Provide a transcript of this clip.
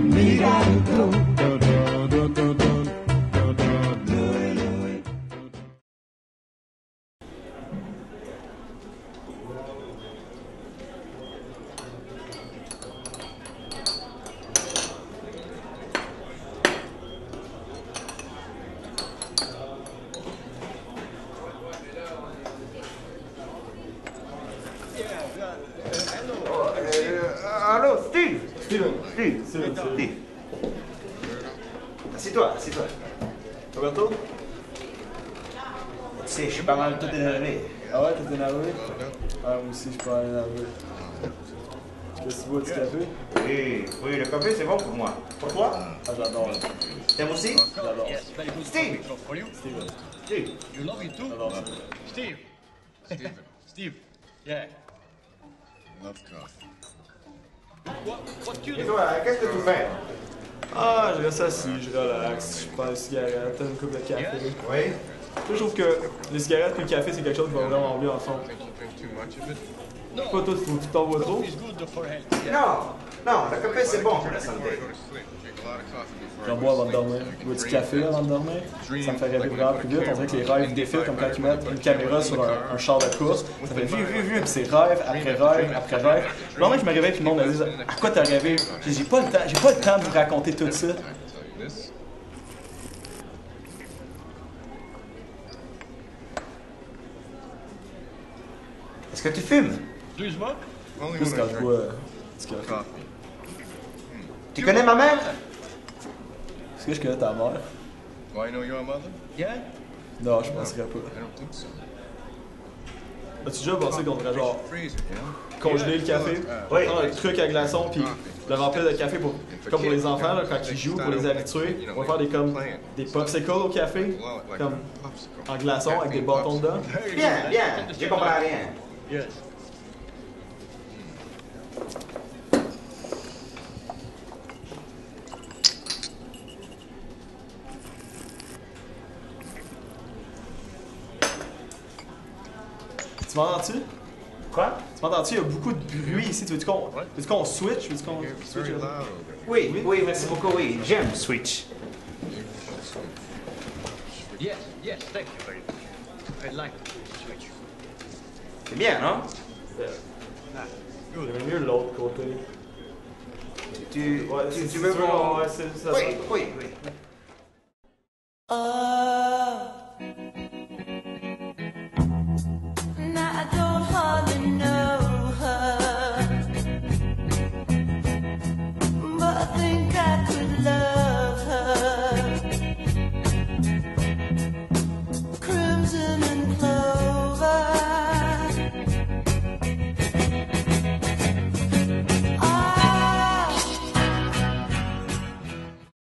Need I go? Steve Steven. Steve, Steven, Steven. Steve. Assieds-toi, assieds-toi. Roberto? Tu sais, je suis pas mal tout énervé. Ah ouais, t'es énervé? Ah, moi aussi, je suis pas énervé. Qu'est-ce que tu bois du café? Oui, oui, le café, c'est bon pour moi. Pour toi? Ah, j'adore. T'aimes aussi? J'adore. Steve. coffee for you. Steven. Steve. You love it too? Steve. Steven, Steve. Yeah. love coffee. Et toi, qu'est-ce que tu fais? Ah, je reste assis, je relaxe, je prends une cigarette, une coupe de café. Oui. Je trouve que les cigarettes et le café, c'est quelque chose qui va vraiment bien ensemble. Much of it? Je tu trop. Non, non, le café, c'est bon pour la santé. J'en bois avant de dormir. Bois du café avant de dormir. Ça me fait rêver vraiment plus vite. On dirait que les rêves défilent comme quand ils mettent une caméra sur un, un char de course. Ça fait vu, vu, vu, puis c'est rêve après rêve après rêve. Le lendemain je me réveille, puis le monde me dit À quoi t'as rêvé J'ai pas le temps, j'ai pas le temps de vous raconter tout ça. Est-ce que tu fumes? Do you smoke? Only Juste when I quand je drink bois euh, du café. coffee. Tu connais ma mère? Est-ce que je connais ta mère? Do I know your mother? Yeah. Non, je penserais pas. I don't think so. As-tu déjà pensé qu'on devrait genre congeler le café? Oui. Prendre un truc à glaçons, puis le remplir de café pour, comme pour les enfants, là, quand ils jouent, pour les habituer. On va faire des, comme, des popsicles au café, comme en glaçons avec des bâtons dedans. Bien, bien, je comprends rien. Yes. Tu m'entends-tu? Quoi? Tu m'entends-tu? Il y a beaucoup de bruit ici. Tu veux-tu qu'on veux qu'on switch? Veux-tu qu'on switch? euh? Oui, oui, merci beaucoup, oui. J'aime Switch. Yes, yes, thank you very much. I like to switch. C'est bien, non? J'aimais mieux l'autre côté. Tu, Ouais, tu, tu veux voir? voir Ouais, c'est ça. Oui, oui,